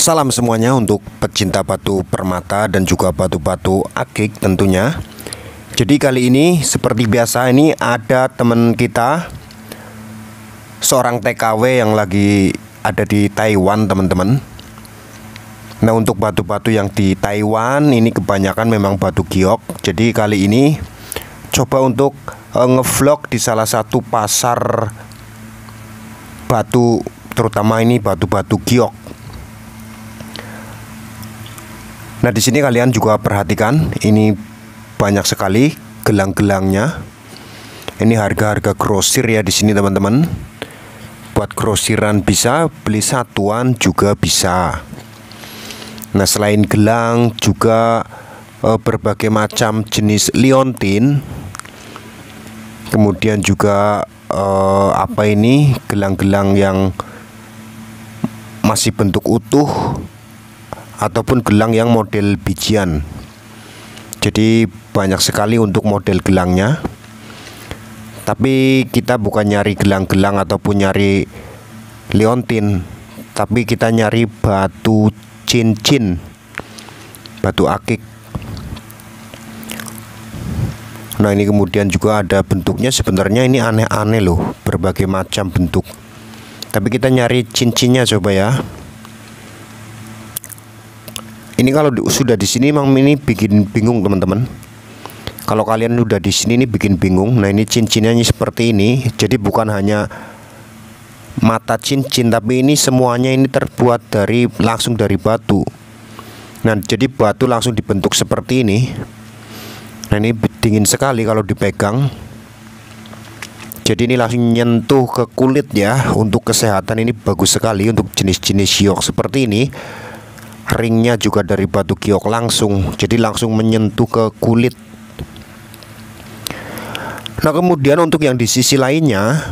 Salam semuanya untuk pecinta batu permata dan juga batu-batu akik tentunya. Jadi kali ini seperti biasa ini ada teman kita seorang TKW yang lagi ada di Taiwan teman-teman. Nah untuk batu-batu yang di Taiwan ini kebanyakan memang batu giok. Jadi kali ini coba untuk uh, ngevlog di salah satu pasar batu terutama ini batu-batu giok. Nah di sini kalian juga perhatikan ini banyak sekali gelang-gelangnya. Ini harga-harga grosir ya di sini teman-teman. Buat grosiran bisa, beli satuan juga bisa. Nah selain gelang juga eh, berbagai macam jenis liontin. Kemudian juga uh, apa ini gelang-gelang yang masih bentuk utuh ataupun gelang yang model bijian. Jadi banyak sekali untuk model gelangnya. Tapi kita bukan nyari gelang-gelang ataupun nyari liontin, tapi kita nyari batu cincin, batu akik Nah ini kemudian juga ada bentuknya sebenarnya ini aneh-aneh loh Berbagai macam bentuk Tapi kita nyari cincinnya coba ya Ini kalau sudah di sini memang ini bikin bingung teman-teman. Kalau kalian sudah di sini ini bikin bingung. Nah ini cincinnya seperti ini. Jadi bukan hanya mata cincin Tapi ini semuanya ini terbuat dari langsung dari batu. Nah jadi batu langsung dibentuk seperti ini. Nah ini dingin sekali kalau dipegang. Jadi ini langsung nyentuh ke kulit ya. Untuk kesehatan ini bagus sekali untuk jenis-jenis siok seperti ini ringnya juga dari batu giok langsung jadi langsung menyentuh ke kulit. Nah kemudian untuk yang di sisi lainnya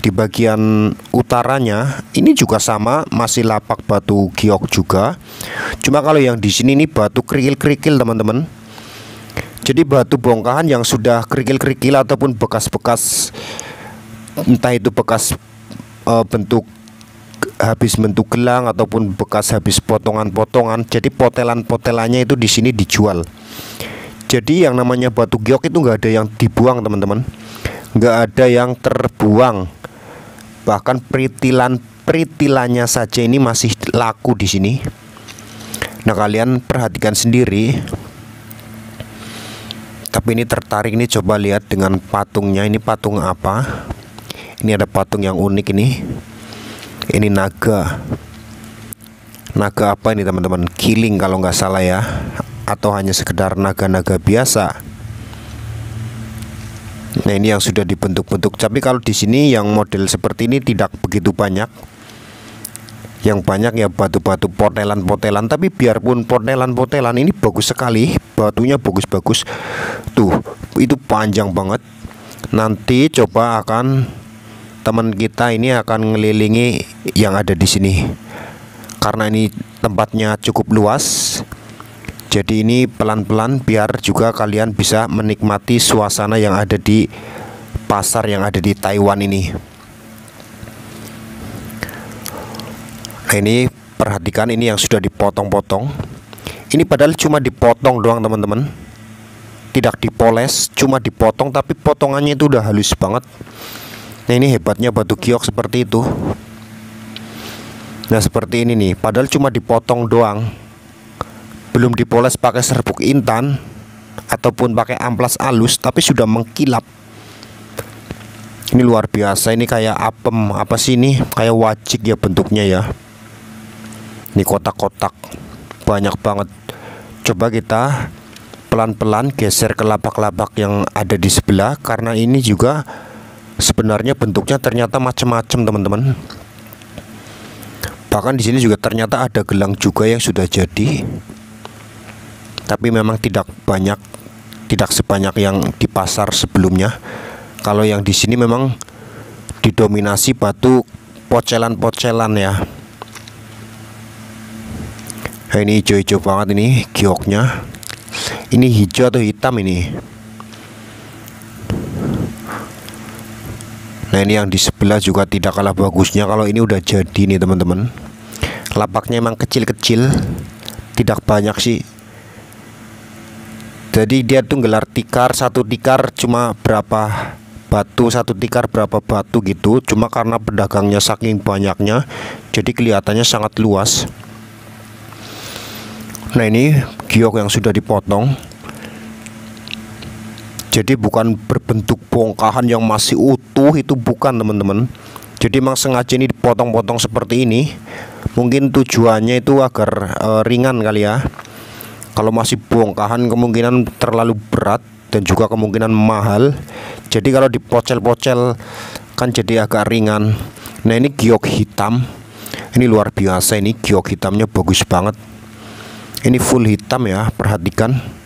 di bagian utaranya ini juga sama masih lapak batu giok juga. Cuma kalau yang di sini ini batu kerikil-kerikil teman-teman. Jadi batu bongkahan yang sudah kerikil-kerikil ataupun bekas-bekas entah itu bekas uh, bentuk habis bentuk gelang ataupun bekas habis potongan-potongan. Jadi potelan-potelannya itu di sini dijual. Jadi yang namanya batu giok itu nggak ada yang dibuang teman-teman, nggak ada yang terbuang. Bahkan peritilan peritilannya saja ini masih laku di sini. Nah kalian perhatikan sendiri tapi ini tertarik nih coba lihat dengan patungnya ini patung apa ini ada patung yang unik ini ini naga. Naga apa ini teman-teman? Killing kalau nggak salah ya. Atau hanya sekedar naga-naga biasa. Nah ini yang sudah dibentuk-bentuk. Tapi kalau di sini yang model seperti ini tidak begitu banyak. Yang banyak ya batu-batu potelan-potelan. Tapi biarpun potelan-potelan ini bagus sekali. Batunya bagus-bagus. Tuh itu panjang banget. Nanti coba akan teman kita ini akan ngelilingi yang ada di sini. Karena ini tempatnya cukup luas jadi ini pelan-pelan biar juga kalian bisa menikmati suasana yang ada di pasar yang ada di Taiwan ini. Nah ini perhatikan ini yang sudah dipotong-potong. Ini padahal cuma dipotong doang teman-teman. Tidak dipoles, cuma dipotong tapi potongannya itu udah halus banget Nah ini hebatnya batu giok seperti itu. Nah seperti ini nih, padahal cuma dipotong doang. Belum dipoles pakai serbuk intan Ataupun pakai amplas halus tapi sudah mengkilap. Ini luar biasa. Ini kayak apem. Apa sih ini? Kayak wajik ya bentuknya ya. Ini kotak-kotak. Banyak banget. Coba kita pelan-pelan geser ke lapak-lapak yang ada di sebelah karena ini juga sebenarnya bentuknya ternyata macam-macam teman-teman bahkan di sini juga ternyata ada gelang juga yang sudah jadi tapi memang tidak banyak tidak sebanyak yang di pasar sebelumnya kalau yang di sini memang didominasi batu pocelan-pocelan ya Nah, ini hijau-hijau banget ini gioknya. Ini hijau atau hitam ini? Nah ini yang di sebelah juga tidak kalah bagusnya. Kalau ini udah jadi nih teman-teman. Lapaknya emang kecil-kecil tidak banyak sih. Jadi dia tuh gelar tikar satu tikar cuma berapa batu satu tikar berapa batu gitu. Cuma karena pedagangnya saking banyaknya jadi kelihatannya sangat luas. Nah ini giok yang sudah dipotong jadi bukan berbentuk bongkahan yang masih utuh itu bukan teman-teman. Jadi memang sengaja ini dipotong-potong seperti ini. Mungkin tujuannya itu agar e, ringan kali ya. Kalau masih bongkahan kemungkinan terlalu berat dan juga kemungkinan mahal. Jadi kalau dipocel-pocel kan jadi agak ringan. Nah ini giok hitam. Ini luar biasa ini giok hitamnya bagus banget. Ini full hitam ya perhatikan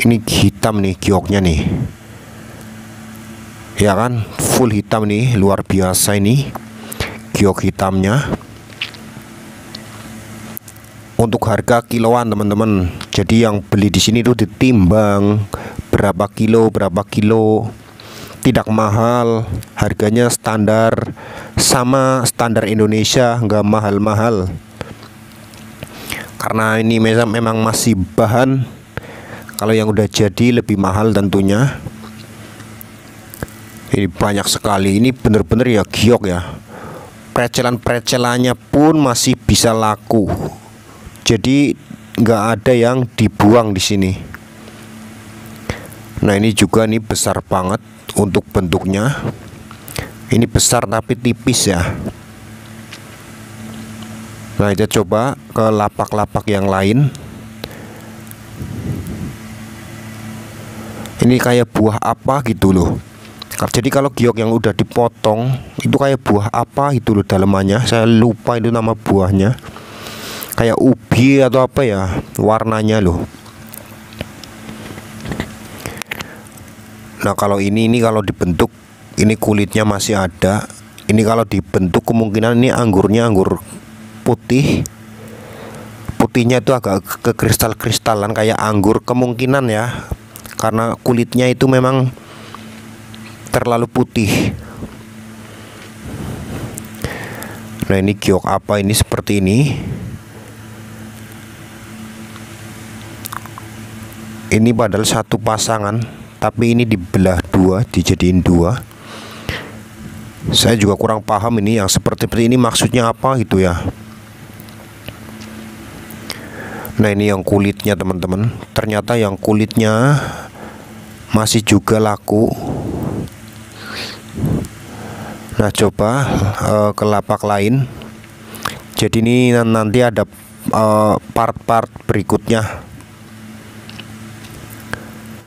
ini hitam nih gioknya nih. Ya kan? Full hitam nih luar biasa ini. Giok hitamnya. Untuk harga kiloan teman-teman. Jadi yang beli di sini tuh ditimbang. Berapa kilo berapa kilo. Tidak mahal. Harganya standar. Sama standar Indonesia nggak mahal-mahal. Karena ini memang masih bahan kalau yang udah jadi lebih mahal tentunya. Ini banyak sekali. Ini bener-bener ya giok ya. Precelan-precelannya pun masih bisa laku. Jadi nggak ada yang dibuang di sini. Nah ini juga nih besar banget untuk bentuknya. Ini besar tapi tipis ya. Nah kita coba ke lapak-lapak yang lain ini kayak buah apa gitu loh. Jadi kalau giok yang udah dipotong itu kayak buah apa itu loh dalemannya saya lupa itu nama buahnya. Kayak ubi atau apa ya warnanya loh. Nah kalau ini ini kalau dibentuk ini kulitnya masih ada. Ini kalau dibentuk kemungkinan ini anggurnya anggur putih. Putihnya itu agak ke kristal-kristalan kayak anggur kemungkinan ya karena kulitnya itu memang terlalu putih. Nah ini giok apa ini seperti ini? Ini padahal satu pasangan tapi ini dibelah dua dijadiin dua. Saya juga kurang paham ini yang seperti ini maksudnya apa gitu ya. Nah ini yang kulitnya teman-teman. Ternyata yang kulitnya masih juga laku. Nah coba uh, ke lapak lain. Jadi ini nanti ada part eh, part-part berikutnya